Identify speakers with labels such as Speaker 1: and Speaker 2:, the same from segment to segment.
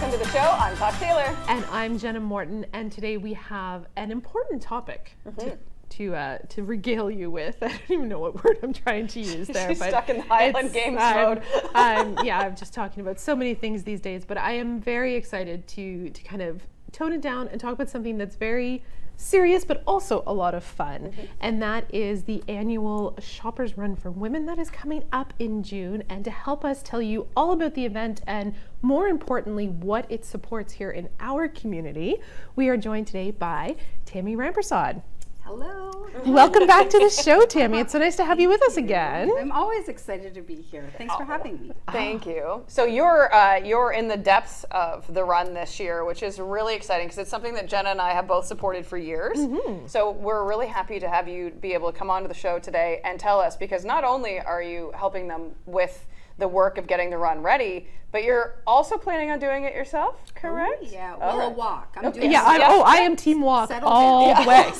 Speaker 1: Welcome to the show. I'm Tosh Taylor.
Speaker 2: And I'm Jenna Morton, and today we have an important topic
Speaker 1: Mm-hmm.
Speaker 2: to to, uh, to regale you with. I don't even know what word I'm trying to use there.
Speaker 1: She's
Speaker 2: but
Speaker 1: stuck in the Highland Games
Speaker 2: I'm-
Speaker 1: mode.
Speaker 2: I'm, yeah, I'm just talking about so many things these days, but I am very excited to to kind of tone it down and talk about something that's very serious but also a lot of fun.
Speaker 1: Mm-hmm.
Speaker 2: and that is the annual shoppers run for women that is coming up in june. And to help us tell you all about the event and more importantly what it supports here in our community we are joined today by tammy rampersaud
Speaker 3: Hello.
Speaker 2: welcome back to the show tammy it's so nice to have you with us again
Speaker 3: I'm always excited to be here. Thanks for having me.
Speaker 1: Thank you. So you're uh, you're in the depths of the run this year, which is really exciting because it's something that Jenna and I have both supported for years. So we're really happy to have you be able to come onto the show today and tell us because not only are you helping them with the work of getting the run ready, but you're also planning on doing it yourself, correct?
Speaker 3: Yeah,
Speaker 1: All
Speaker 3: well,
Speaker 1: right.
Speaker 3: a walk. I'm doing
Speaker 2: yeah, I,
Speaker 1: Yeah.
Speaker 2: oh i am team walk
Speaker 3: Settle
Speaker 2: all
Speaker 3: down.
Speaker 2: the way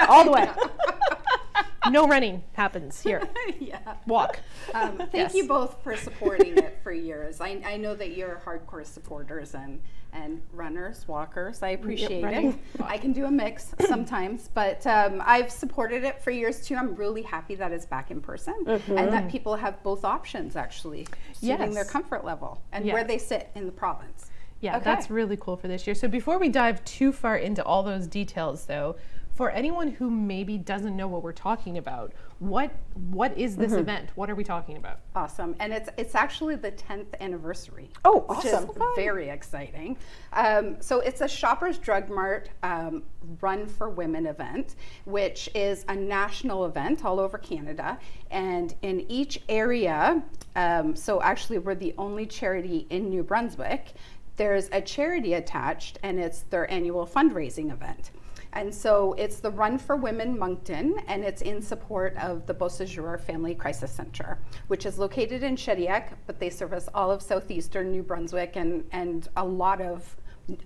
Speaker 2: all the way no running happens here
Speaker 3: yeah.
Speaker 2: walk
Speaker 3: Um, thank
Speaker 2: Yes.
Speaker 3: you both for supporting it for years. I, I know that you're hardcore supporters and, and runners, walkers. I appreciate it. I can do a mix sometimes, but um, I've supported it for years too. I'm really happy that it's back in person and that people have both options actually, suiting their comfort level and where they sit in the province.
Speaker 2: Yeah,
Speaker 1: Okay.
Speaker 2: that's really cool for this year. So before we dive too far into all those details though, for anyone who maybe doesn't know what we're talking about, what what is this event? What are we talking about?
Speaker 3: Awesome, and it's it's actually the 10th anniversary.
Speaker 1: Oh,
Speaker 3: which
Speaker 1: awesome.
Speaker 3: is very exciting. Um, so it's a Shoppers Drug Mart um, Run for Women event, which is a national event all over Canada, and in each area. Um, so actually, we're the only charity in New Brunswick. There's a charity attached, and it's their annual fundraising event. And so it's the Run for Women Moncton, and it's in support of the Beausejour Family Crisis Center, which is located in Shediac, but they service all of southeastern New Brunswick and, and a lot of,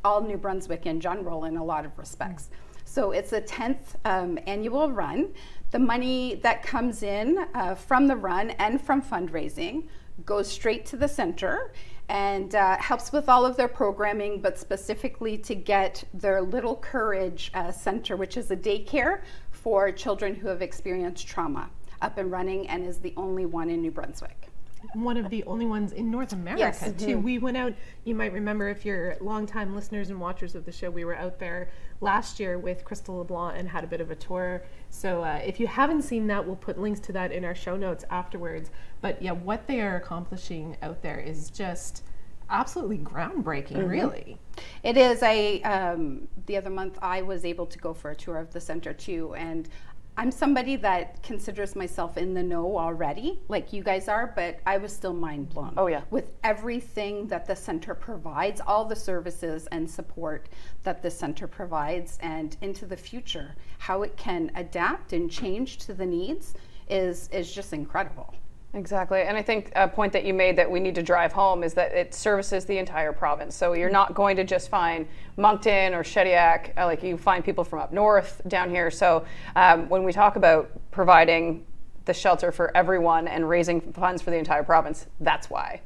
Speaker 3: all New Brunswick in general in a lot of respects. So it's a 10th um, annual run. The money that comes in uh, from the run and from fundraising goes straight to the center and uh, helps with all of their programming, but specifically to get their Little Courage uh, Center, which is a daycare for children who have experienced trauma, up and running and is the only one in New Brunswick.
Speaker 2: One of the only ones in North America
Speaker 3: Yes.
Speaker 2: too. We went out. You might remember if you're longtime listeners and watchers of the show, we were out there last year with Crystal LeBlanc and had a bit of a tour. So uh, if you haven't seen that, we'll put links to that in our show notes afterwards. But yeah, what they are accomplishing out there is just absolutely groundbreaking. Really.
Speaker 3: It is a, um, the other month I was able to go for a tour of the center too. And I'm somebody that considers myself in the know already, like you guys are, but I was still mind blown.
Speaker 1: Oh, yeah.
Speaker 3: With everything that the center provides, all the services and support that the center provides, and into the future, how it can adapt and change to the needs is, is just incredible.
Speaker 1: Exactly. And I think a point that you made that we need to drive home is that it services the entire province. So you're not going to just find Moncton or Shediac, uh, like you find people from up north down here. So um, when we talk about providing the shelter for everyone and raising funds for the entire province, that's why.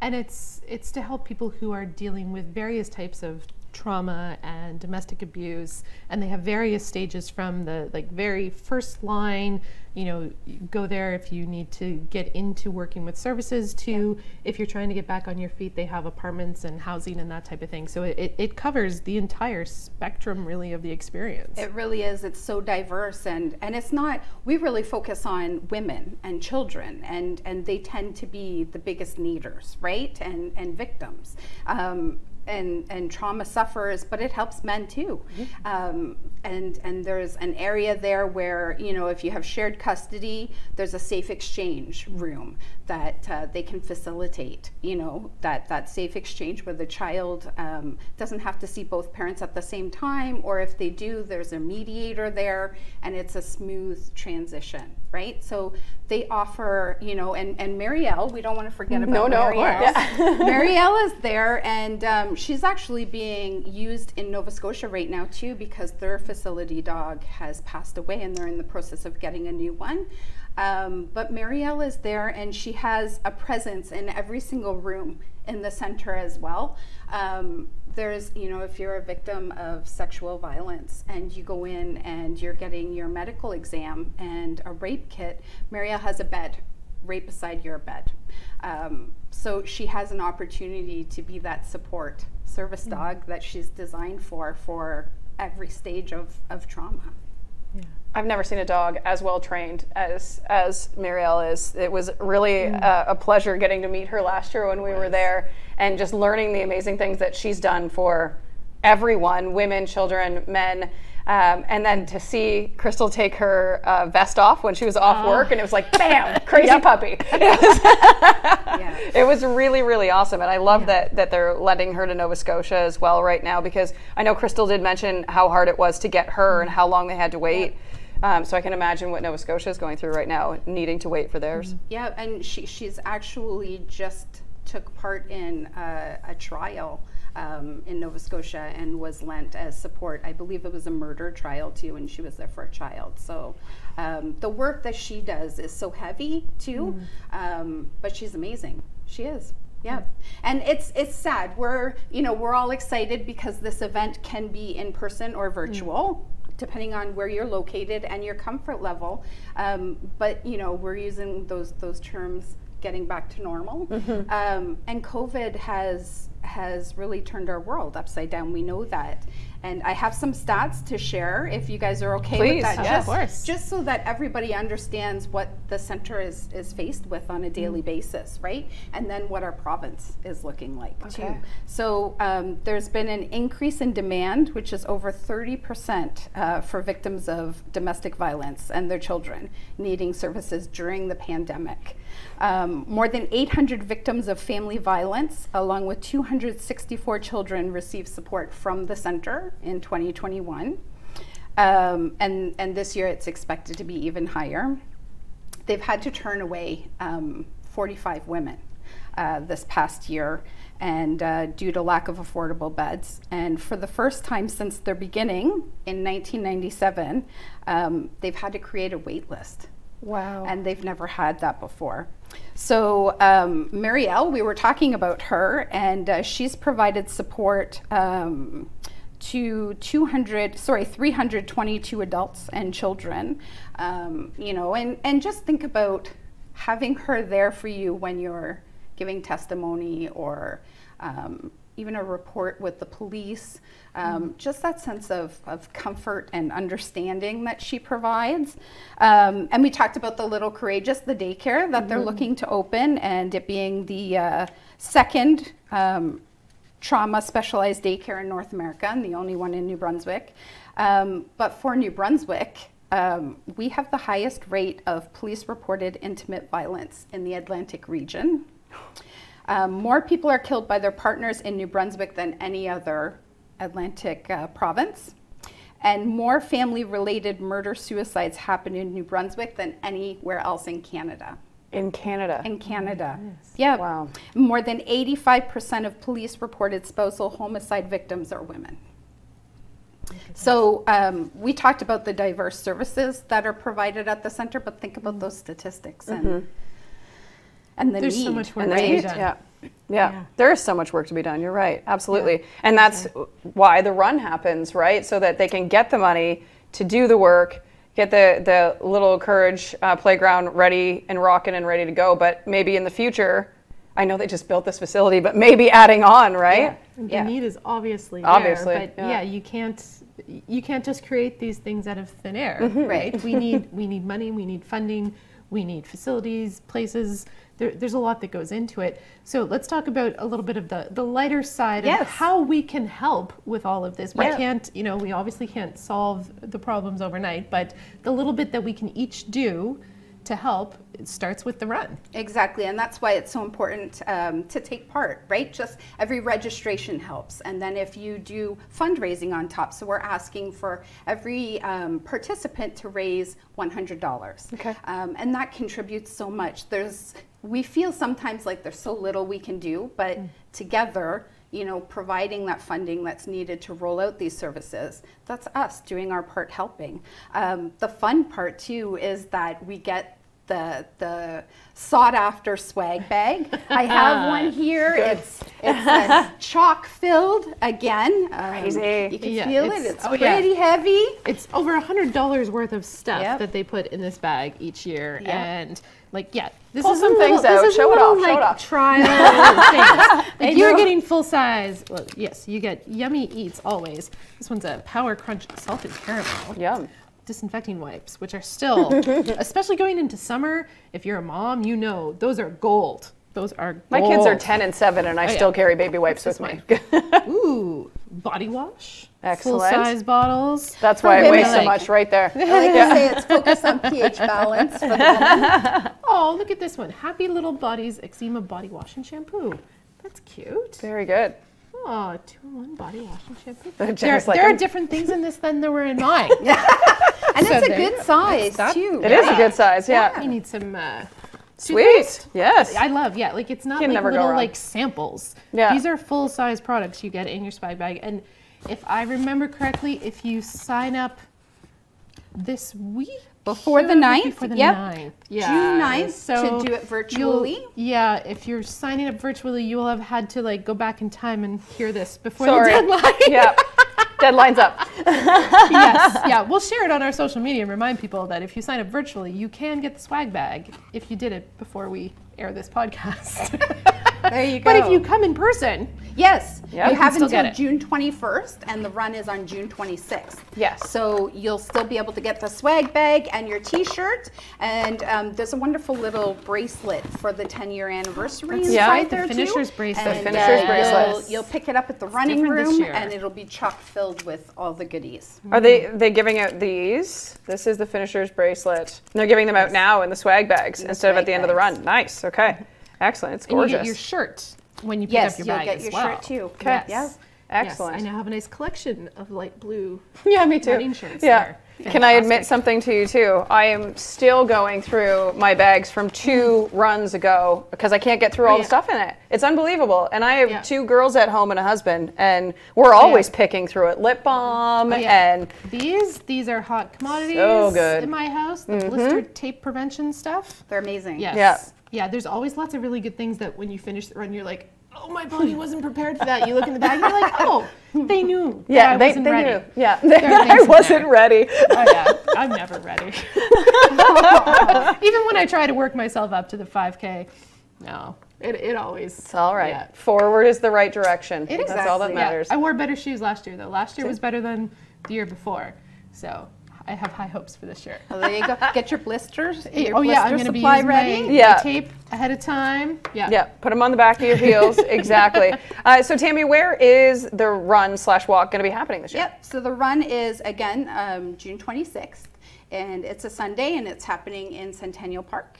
Speaker 2: and it's it's to help people who are dealing with various types of trauma and domestic abuse and they have various stages from the like very first line you know go there if you need to get into working with services to if you're trying to get back on your feet they have apartments and housing and that type of thing so it, it, it covers the entire spectrum really of the experience
Speaker 3: It really is. It's so diverse, and and it's not. We really focus on women and children, and and they tend to be the biggest needers, right? And and victims. Um, and, and trauma sufferers, but it helps men too. Um, and and there's an area there where you know if you have shared custody, there's a safe exchange room that uh, they can facilitate. You know that that safe exchange where the child um, doesn't have to see both parents at the same time, or if they do, there's a mediator there, and it's a smooth transition, right? So they offer, you know, and and Marielle, we don't want to forget about
Speaker 1: No, no.
Speaker 3: Marielle. Marielle is there, and um, she's actually being used in Nova Scotia right now too because their facility dog has passed away, and they're in the process of getting a new one. Um, but Marielle is there, and she has a presence in every single room in the center as well. Um, there's, you know, if you're a victim of sexual violence and you go in and you're getting your medical exam and a rape kit, Marielle has a bed right beside your bed. Um, so she has an opportunity to be that support service mm. dog that she's designed for for every stage of, of trauma.
Speaker 1: Yeah. I've never seen a dog as well trained as as Marielle is. It was really mm. a, a, pleasure getting to meet her last year when we were there, and just learning the amazing things that she's done for everyone, women, children, men. Um, and then to see Crystal take her uh, vest off when she was off oh. work, and it was like, bam, crazy puppy. It was, yeah. it was, really, really awesome. And I love yeah. that, that they're lending her to Nova Scotia as well right now because I know Crystal did mention how hard it was to get her mm-hmm. and how long they had to wait. Yeah. Um, so I can imagine what Nova Scotia is going through right now, needing to wait for theirs.
Speaker 3: Mm-hmm. Yeah, and she, she's actually just took part in uh, a trial um, in Nova Scotia and was lent as support. I believe it was a murder trial too, and she was there for a child. So um, the work that she does is so heavy too, mm. um, but she's amazing. She is. Yeah. And it's it's sad. We're, you know, we're all excited because this event can be in person or virtual. Mm depending on where you're located and your comfort level. Um, but you know, we're using those those terms getting back to normal. Mm-hmm. Um, and COVID has has really turned our world upside down. We know that. And I have some stats to share if you guys are okay
Speaker 1: Please,
Speaker 3: with that.
Speaker 1: Yes.
Speaker 3: Just, of course. Just so that everybody understands what the center is, is faced with on a daily mm. basis, right? And then what our province is looking like okay. too. So um, there's been an increase in demand, which is over 30% uh, for victims of domestic violence and their children needing services during the pandemic. Um, more than 800 victims of family violence, along with 264 children, received support from the center in 2021. Um, and, and this year it's expected to be even higher. They've had to turn away um, 45 women uh, this past year and uh, due to lack of affordable beds. And for the first time since their beginning in 1997, um, they've had to create a wait list.
Speaker 1: Wow.
Speaker 3: And they've never had that before. So um, Marielle, we were talking about her, and uh, she's provided support um, to 200, sorry, 322 adults and children. Um, you know, and and just think about having her there for you when you're giving testimony or um, even a report with the police. Um, mm-hmm. Just that sense of, of comfort and understanding that she provides. Um, and we talked about the Little Courageous, the daycare that mm-hmm. they're looking to open, and it being the uh, second um, trauma specialized daycare in North America and the only one in New Brunswick. Um, but for New Brunswick, um, we have the highest rate of police reported intimate violence in the Atlantic region. Um, more people are killed by their partners in New Brunswick than any other Atlantic uh, province. And more family related murder suicides happen in New Brunswick than anywhere else in Canada.
Speaker 1: In Canada?
Speaker 3: In Canada. Oh yeah. Wow. More than 85% of police reported spousal homicide victims are women. So um, we talked about the diverse services that are provided at the center, but think about those statistics and mm-hmm and the
Speaker 2: There's
Speaker 3: need.
Speaker 2: so much work to be done.
Speaker 1: Yeah. Yeah. Yeah. there is so much work to be done. You're right, absolutely, yeah. and that's why the run happens, right? So that they can get the money to do the work, get the the little courage uh, playground ready and rocking and ready to go. But maybe in the future, I know they just built this facility, but maybe adding on, right?
Speaker 2: Yeah. The need is obviously
Speaker 1: obviously,
Speaker 2: there, but yeah. you can't you can't just create these things out of thin air, mm-hmm. right? we need we need money, we need funding, we need facilities, places there, there's a lot that goes into it. So let's talk about a little bit of the, the lighter side yes. of how we can help with all of this. We yeah. can't, you know, we obviously can't solve the problems overnight, but the little bit that we can each do to help it starts with the run
Speaker 3: exactly and that's why it's so important um, to take part right just every registration helps and then if you do fundraising on top so we're asking for every um, participant to raise $100
Speaker 1: okay
Speaker 3: um, and that contributes so much there's we feel sometimes like there's so little we can do, but mm. together, you know, providing that funding that's needed to roll out these services, that's us doing our part helping. Um, the fun part too is that we get the the sought after swag bag. I have one here. It's it's uh, chock filled again. Um,
Speaker 1: Crazy.
Speaker 3: You can
Speaker 2: Yeah,
Speaker 3: feel
Speaker 2: it's-
Speaker 3: it. It's
Speaker 2: oh, yeah.
Speaker 3: pretty heavy.
Speaker 2: It's over a hundred dollars worth of stuff
Speaker 3: Yep.
Speaker 2: that they put in this bag each year,
Speaker 3: Yep.
Speaker 2: and like yeah, this
Speaker 1: Pull
Speaker 2: is
Speaker 1: some
Speaker 2: a little,
Speaker 1: things out.
Speaker 2: This is a
Speaker 1: Show it
Speaker 2: little,
Speaker 1: off, show it off.
Speaker 2: Trial things. If you're getting full size, well, yes, you get yummy eats always. This one's a Power Crunch salted caramel.
Speaker 1: Yum.
Speaker 2: disinfecting wipes, which are still, especially going into summer. If you're a mom, you know those are gold. Those are gold.
Speaker 1: My kids are 10 and 7, and I
Speaker 2: Oh, yeah.
Speaker 1: still carry baby wipes with me.
Speaker 2: Ooh, body wash.
Speaker 1: Excellent.
Speaker 2: Full size bottles.
Speaker 1: That's why I
Speaker 3: women,
Speaker 1: weigh so
Speaker 2: like-
Speaker 1: much right there.
Speaker 3: I like to say it's focused on pH balance for the woman.
Speaker 2: Oh, look at this one. Happy Little Bodies Eczema Body Wash and Shampoo. That's cute.
Speaker 1: Very good.
Speaker 2: Oh, two in one body wash and shampoo.
Speaker 1: Jen's
Speaker 2: There,
Speaker 1: like,
Speaker 2: there are different things in this than there were in mine.
Speaker 3: And
Speaker 2: So
Speaker 3: it's a good
Speaker 2: go.
Speaker 3: size
Speaker 2: That's-
Speaker 3: too.
Speaker 1: It is a good size, yeah.
Speaker 2: You need some uh,
Speaker 1: Sweet. Yes.
Speaker 2: I love, yeah, like it's not
Speaker 1: Can
Speaker 2: like
Speaker 1: never
Speaker 2: little like samples.
Speaker 1: Yeah.
Speaker 2: These are full size products you get in your swag bag. And if I remember correctly, if you sign up this week
Speaker 3: Before the
Speaker 2: or
Speaker 3: 9th?
Speaker 2: before the
Speaker 3: Yep.
Speaker 2: 9th. Yeah.
Speaker 3: June 9th
Speaker 2: so
Speaker 3: to do it virtually.
Speaker 2: Yeah, if you're signing up virtually, you will have had to like go back in time and hear this before
Speaker 1: Sorry.
Speaker 2: the deadline.
Speaker 1: yeah. Deadline's up.
Speaker 2: yes, yeah. We'll share it on our social media and remind people that if you sign up virtually, you can get the swag bag if you did it before we air this podcast.
Speaker 3: There you go.
Speaker 2: But if you come in person,
Speaker 3: Yes,
Speaker 1: Yeah, you
Speaker 3: you have until. June 21st, and the run is on June 26th.
Speaker 1: Yes.
Speaker 3: So you'll still be able to get the swag bag and your T-shirt, and um, there's a wonderful little bracelet for the 10-year anniversary
Speaker 2: That's
Speaker 1: Yeah.
Speaker 3: inside
Speaker 2: right, the finisher's
Speaker 3: too.
Speaker 2: bracelet.
Speaker 3: And,
Speaker 1: The finisher's
Speaker 3: uh,
Speaker 1: bracelet.
Speaker 3: You'll, you'll pick it up at the running room, and it'll be chock filled with all the goodies.
Speaker 1: Are they they giving out these? This is the finisher's bracelet. They're giving them out now in the swag bags instead of at
Speaker 3: swag
Speaker 1: the end of the run. Nice. Okay. Excellent. It's gorgeous.
Speaker 2: and you get your shirt when you pick
Speaker 3: Yes,
Speaker 2: up your
Speaker 3: you'll
Speaker 2: bag
Speaker 3: get your shirt too.
Speaker 1: Okay.
Speaker 2: Yes.
Speaker 3: Yeah.
Speaker 1: Excellent.
Speaker 2: Yes, I now have a nice collection of light blue.
Speaker 1: Yeah, me too.
Speaker 2: running shirts
Speaker 1: yeah.
Speaker 2: there.
Speaker 1: Can I admit something to you too? I am still going through my bags from two mm-hmm. runs ago because I can't get through all the
Speaker 2: yeah.
Speaker 1: stuff in it. It's unbelievable. And I have
Speaker 2: Yeah.
Speaker 1: two girls at home and a husband, and we're always picking through it. Lip balm
Speaker 2: Oh, yeah.
Speaker 1: and
Speaker 2: These these are hot commodities
Speaker 1: So good.
Speaker 2: in my house. The mm-hmm. blister tape prevention stuff.
Speaker 3: They're amazing.
Speaker 2: Yes.
Speaker 1: Yeah.
Speaker 2: Yeah, there's always lots of really good things that when you finish the run, you're like, oh, my body wasn't prepared for that. You look in the bag, you're like, oh, they knew. that
Speaker 1: yeah,
Speaker 2: I
Speaker 1: they,
Speaker 2: wasn't
Speaker 1: they
Speaker 2: ready.
Speaker 1: knew. Yeah,
Speaker 2: are
Speaker 1: I wasn't ready.
Speaker 2: oh yeah, I'm never ready. Even when I try to work myself up to the 5K, no, it, it always.
Speaker 1: It's all right.
Speaker 2: Yeah.
Speaker 1: Forward is the right direction.
Speaker 2: It is.
Speaker 1: That's all that
Speaker 3: Exactly.
Speaker 2: Yeah,
Speaker 1: matters.
Speaker 2: I wore better shoes last year though. Last year was better than the year before, so I have high hopes for this year.
Speaker 3: Well, there you go. Get your blisters. Your
Speaker 2: oh yeah, I'm going to be using
Speaker 3: ready.
Speaker 2: my, my
Speaker 1: Yeah.
Speaker 2: tape ahead of time. Yeah.
Speaker 1: Yeah, put them on the back of your heels. exactly. Uh, so, Tammy, where is the run slash walk going to be happening this year?
Speaker 3: Yep. So the run is again um, June 26th, and it's a Sunday, and it's happening in Centennial Park.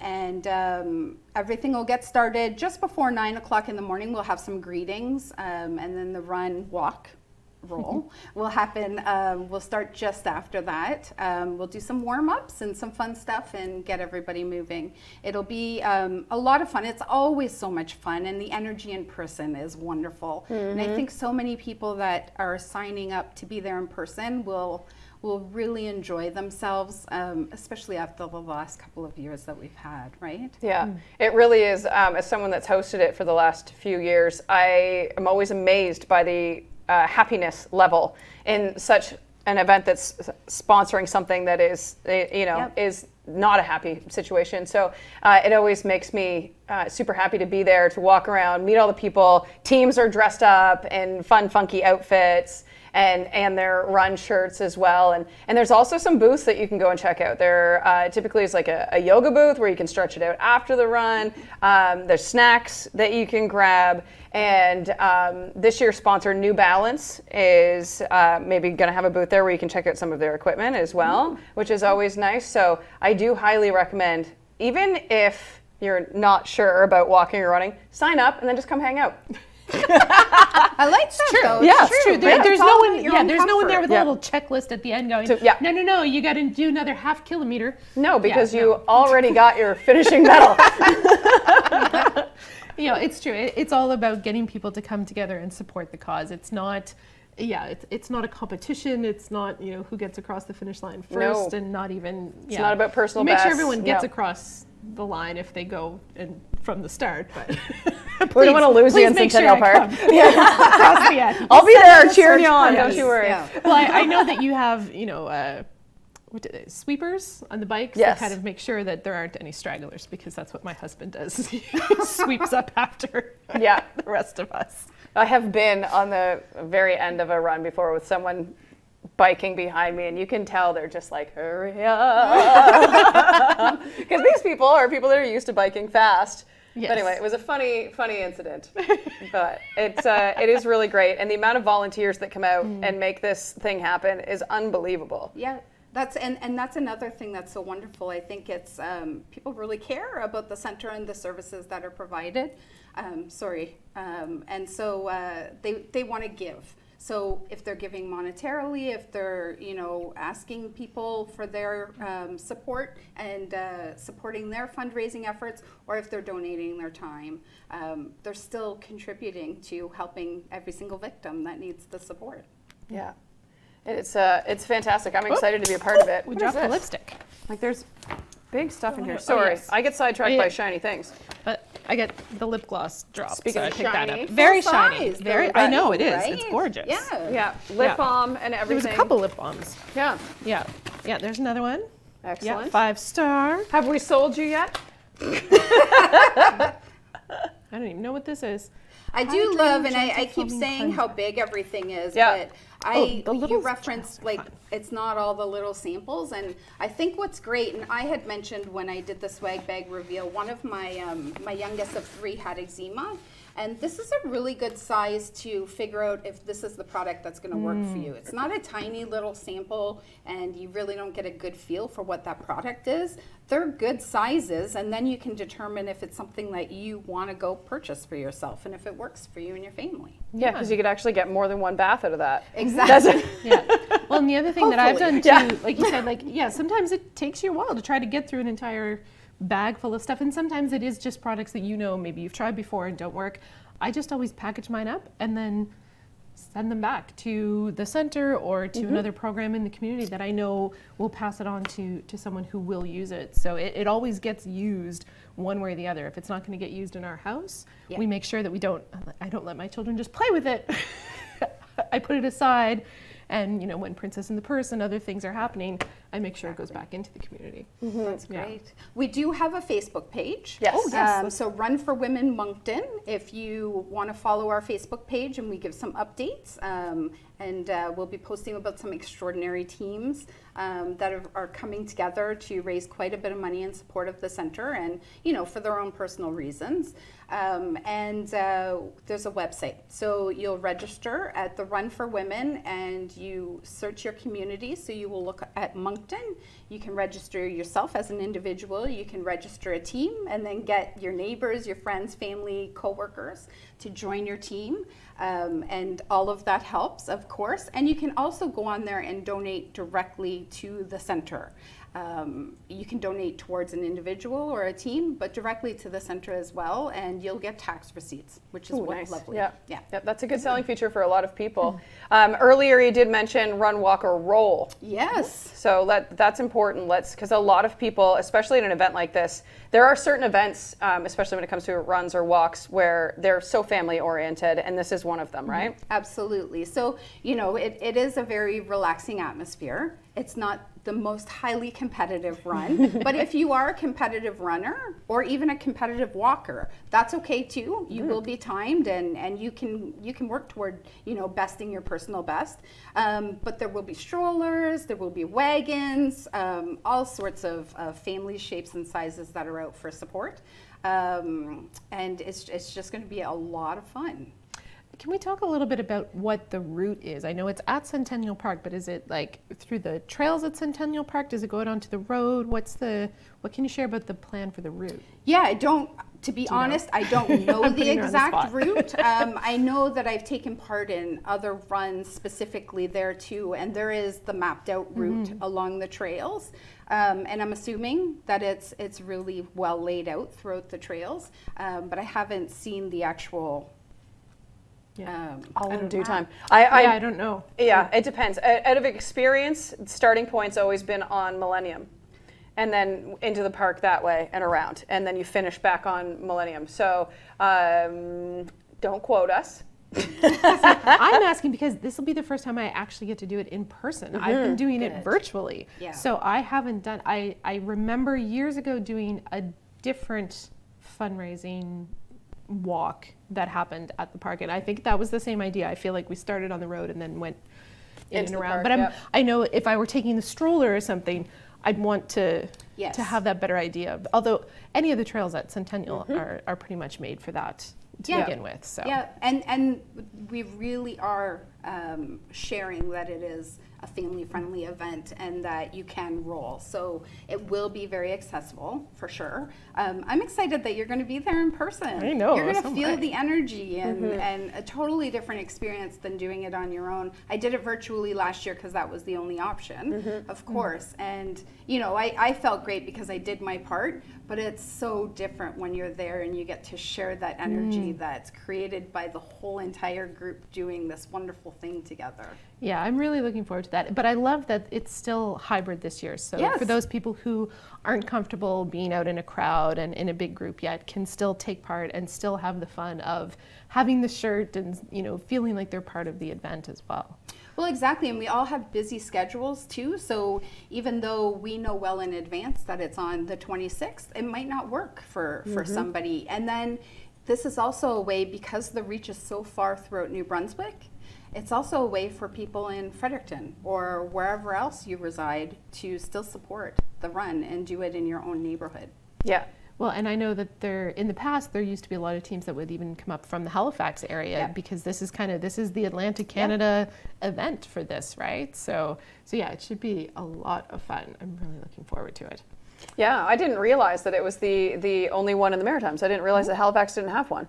Speaker 3: And um, everything will get started just before nine o'clock in the morning. We'll have some greetings, um, and then the run walk roll will happen. Um, we'll start just after that. Um, we'll do some warm ups and some fun stuff and get everybody moving. It'll be um, a lot of fun. It's always so much fun, and the energy in person is wonderful. And I think so many people that are signing up to be there in person will will really enjoy themselves, um, especially after the last couple of years that we've had. Right?
Speaker 1: Yeah, it really is. Um, as someone that's hosted it for the last few years, I am always amazed by the uh, happiness level in such an event that's sponsoring something that is, eh, you know,
Speaker 3: Yep.
Speaker 1: is not a happy situation. So uh, it always makes me uh, super happy to be there, to walk around, meet all the people. Teams are dressed up in fun, funky outfits. And, and their run shirts as well. And, and there's also some booths that you can go and check out. There uh, typically is like a, a yoga booth where you can stretch it out after the run. Um, there's snacks that you can grab. And um, this year's sponsor, New Balance, is uh, maybe going to have a booth there where you can check out some of their equipment as well, which is always nice. So I do highly recommend, even if you're not sure about walking or running, sign up and then just come hang out.
Speaker 3: I like that
Speaker 2: True.
Speaker 3: though.
Speaker 1: Yeah,
Speaker 2: It's true. There-
Speaker 3: Yeah.
Speaker 2: there's no one. Yeah, there's no one there with
Speaker 1: Yeah.
Speaker 2: a little checklist at the end going.
Speaker 1: To- yeah.
Speaker 2: No, no, no. You got to do another half kilometer.
Speaker 1: No, because
Speaker 2: Yeah,
Speaker 1: you
Speaker 2: no.
Speaker 1: already got your finishing medal.
Speaker 2: you know, it's true. It, it's all about getting people to come together and support the cause. It's not. yeah, it's, it's not a competition. It's not you know who gets across the finish line
Speaker 1: No.
Speaker 2: first, and not even.
Speaker 1: It's not about personal
Speaker 2: Make
Speaker 1: bests.
Speaker 2: sure everyone gets
Speaker 1: Yeah.
Speaker 2: across the line if they go and from the start. But
Speaker 1: We don't want to lose you in Centennial
Speaker 2: sure
Speaker 1: Park.
Speaker 2: Yeah, across the end.
Speaker 1: I'll be there cheering you on. Don't you worry.
Speaker 3: Yeah.
Speaker 2: well, I, I know that you have, you know, uh, they- sweepers on the bikes
Speaker 1: Yes.
Speaker 2: to kind of make sure that there aren't any stragglers because that's what my husband does. he sweeps up after
Speaker 1: Yeah.
Speaker 2: the rest of us.
Speaker 1: I have been on the very end of a run before with someone biking behind me, and you can tell they're just like, hurry up. Because these people are people that are used to biking fast.
Speaker 2: Yes.
Speaker 1: But anyway, it was a funny, funny incident. but it's, uh, it is really great. And the amount of volunteers that come out and make this thing happen is unbelievable.
Speaker 3: Yeah, that's and, and that's another thing that's so wonderful. I think it's um, people really care about the center and the services that are provided. Um, sorry, um, and so uh, they they want to give. So if they're giving monetarily, if they're you know asking people for their um, support and uh, supporting their fundraising efforts, or if they're donating their time, um, they're still contributing to helping every single victim that needs the support.
Speaker 1: Yeah. It's, uh, it's fantastic. I'm excited to be a part of it.
Speaker 2: We
Speaker 1: What is
Speaker 2: dropped the lipstick.
Speaker 1: Like there's big stuff in here.
Speaker 2: Oh,
Speaker 1: Sorry,
Speaker 2: yes.
Speaker 1: I get sidetracked
Speaker 2: Yeah.
Speaker 1: by shiny things.
Speaker 2: But I get the lip gloss drop.
Speaker 1: Speaking
Speaker 2: so I
Speaker 1: of
Speaker 2: picked that up. Very
Speaker 3: Full
Speaker 2: shiny.
Speaker 3: size,
Speaker 2: Very. I know it is.
Speaker 3: right?
Speaker 2: It's gorgeous.
Speaker 3: Yeah.
Speaker 1: Yeah, lip
Speaker 2: Yeah.
Speaker 1: balm and everything.
Speaker 2: There was a couple lip balms.
Speaker 1: Yeah,
Speaker 2: Yeah. Yeah. There's another one.
Speaker 1: excellent.
Speaker 2: Yeah. Five star.
Speaker 1: Have we sold you yet?
Speaker 2: I don't even know what this is.
Speaker 3: I do love, and I, I keep
Speaker 2: foaming
Speaker 3: saying how big everything is,
Speaker 1: Yeah.
Speaker 3: but I
Speaker 2: Oh,
Speaker 3: you referenced like
Speaker 2: fun.
Speaker 3: it's not all the little samples, and I think what's great, and I had mentioned when I did the swag bag reveal, one of my um, my youngest of three had eczema, and this is a really good size to figure out if this is the product that's going to work for
Speaker 2: Mm.
Speaker 3: you. It's not a tiny little sample, and you really don't get a good feel for what that product is. They're good sizes, and then you can determine if it's something that you want to go purchase for yourself, and if it works for you and your family.
Speaker 1: Yeah, because you could actually get more than one bath out of that.
Speaker 3: Exactly.
Speaker 2: Yeah. Well, and the other thing that I've done too,
Speaker 1: Yeah.
Speaker 2: like you said, like yeah, sometimes it takes you a while to try to get through an entire bag full of stuff, and sometimes it is just products that you know maybe you've tried before and don't work. I just always package mine up and then send them back to the center or to
Speaker 1: Mm-hmm.
Speaker 2: another program in the community that I know will pass it on to to someone who will use it. So it, it always gets used one way or the other. If it's not going to get used in our house,
Speaker 3: Yeah.
Speaker 2: we make sure that we don't. I don't let my children just play with it. I put it aside, and you know when Princess and the Purse and other things are happening, I make sure it goes back into the community.
Speaker 3: That's
Speaker 2: Yeah.
Speaker 3: great. We do have a Facebook page.
Speaker 1: Yes. Oh,
Speaker 2: yes.
Speaker 3: Um, so Run for Women Moncton. If you want to follow our Facebook page, and we give some updates, um, and uh, we'll be posting about some extraordinary teams um, that are, are coming together to raise quite a bit of money in support of the center, and you know for their own personal reasons. Um, and uh, there's a website, so you'll register at the Run for Women, and you search your community. So you will look at Moncton. You can register yourself as an individual. You can register a team, and then get your neighbors, your friends, family, coworkers to join your team. Um, and all of that helps, of course. And you can also go on there and donate directly to the center. Um, you can donate towards an individual or a team, but directly to the center as well, and you'll get tax receipts, which is
Speaker 1: Ooh,
Speaker 3: what
Speaker 1: nice.
Speaker 3: lovely.
Speaker 1: Yeah.
Speaker 3: yeah.
Speaker 1: Yep, that's a good selling feature for a lot of people. Um, earlier, you did mention run, walk, or roll.
Speaker 3: Yes.
Speaker 1: So let, that's important. Let's because a lot of people, especially at an event like this, there are certain events, um, especially when it comes to runs or walks, where they're so family oriented, and this is one of them, right?
Speaker 3: Absolutely. So, you know, it, it is a very relaxing atmosphere. It's not the most highly competitive run, but if you are a competitive runner or even a competitive walker, that's okay too. You will be timed and, and you can you can work toward, you know, besting your personal best. Um, but there will be strollers, there will be wagons, um, all sorts of, of family shapes and sizes that are out for support. Um, and it's, it's just going to be a lot of fun.
Speaker 2: Can we talk a little bit about what the route is? I know it's at Centennial Park, but is it like through the trails at Centennial Park? Does it go out onto the road? What's the what can you share about the plan for the route?
Speaker 3: Yeah, I don't. To be honest, I don't know the
Speaker 2: on the
Speaker 3: exact route. Um, I know that I've taken part in other runs specifically there too, and there is the mapped out route
Speaker 2: Mm-hmm.
Speaker 3: along the trails. Um, and I'm assuming that it's it's really well laid out throughout the trails, um, but I haven't seen the actual Um,
Speaker 1: All
Speaker 3: I
Speaker 1: in
Speaker 3: don't
Speaker 1: due
Speaker 3: know.
Speaker 1: time. I, I,
Speaker 2: yeah, I don't know.
Speaker 1: Yeah, it depends. Out of experience, starting point's always been on Millennium, and then into the park that way and around, and then you finish back on Millennium. So um, don't quote us.
Speaker 2: I'm asking because this will be the first time I actually get to do it in person. I've been doing it virtually.
Speaker 3: Yeah.
Speaker 2: So I haven't done I I remember years ago doing a different fundraising walk that happened at the park and I think that was the same idea. I feel like we started on the road and then went in
Speaker 1: Into
Speaker 2: and around.
Speaker 1: park,
Speaker 2: but I'm
Speaker 1: yep.
Speaker 2: I know if I were taking the stroller or something, I'd want to
Speaker 3: Yes.
Speaker 2: to have that better idea. Although any of the trails at Centennial are, are pretty much made for that to
Speaker 3: Yeah.
Speaker 2: begin with. So
Speaker 3: Yeah, and and we really are um, sharing that it is a family-friendly event and that you can roll. So it will be very accessible for sure. Um, I'm excited that you're going to be there in person.
Speaker 2: I know,
Speaker 3: You're going to
Speaker 2: am
Speaker 3: feel
Speaker 2: I.
Speaker 3: the energy and and a totally different experience than doing it on your own. I did it virtually last year because that was the only option, of course. And you know, I, I felt great because I did my part, but it's so different when you're there and you get to share that energy mm. that's created by the whole entire group doing this wonderful thing together.
Speaker 2: Yeah, I'm really looking forward to that. But I love that it's still hybrid this year. So
Speaker 3: Yes.
Speaker 2: for those people who aren't comfortable being out in a crowd and in a big group yet, can still take part and still have the fun of having the shirt and you know feeling like they're part of the event as well.
Speaker 3: Well, exactly, and we all have busy schedules too. So even though we know well in advance that it's on the 26th, it might not work for for mm-hmm. somebody. And then this is also a way because the reach is so far throughout New Brunswick. It's also a way for people in Fredericton or wherever else you reside to still support the run and do it in your own neighborhood.
Speaker 1: Yeah.
Speaker 2: Well, and I know that there in the past there used to be a lot of teams that would even come up from the Halifax area
Speaker 3: Yeah.
Speaker 2: because this is kind of this is the Atlantic Canada event for this, right? So so yeah, it should be a lot of fun. I'm really looking forward to it.
Speaker 1: Yeah, I didn't realize that it was the the only one in the Maritimes. I didn't realize mm-hmm. that Halifax didn't have one.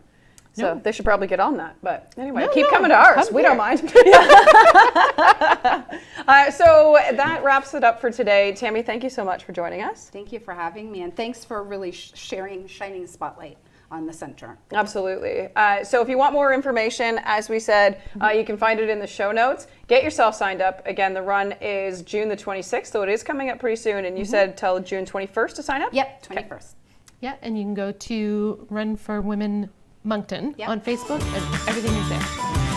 Speaker 1: So
Speaker 2: No.
Speaker 1: they should probably get on that. But anyway,
Speaker 2: No,
Speaker 1: keep
Speaker 2: no,
Speaker 1: coming to ours.
Speaker 2: come
Speaker 1: we don't mind. uh, so that wraps it up for today. Tammy, thank you so much for joining us.
Speaker 3: Thank you for having me, and thanks for really sh- sharing shining spotlight on the center.
Speaker 1: Absolutely. Uh, so if you want more information, as we said, uh, you can find it in the show notes. Get yourself signed up. Again, the run is June the 26th, so it is coming up pretty soon. And you said till June 21st to sign up?
Speaker 3: Yep, 21st.
Speaker 2: Yeah, and you can go to Run for Women Moncton
Speaker 3: Yep.
Speaker 2: on Facebook, and everything is there.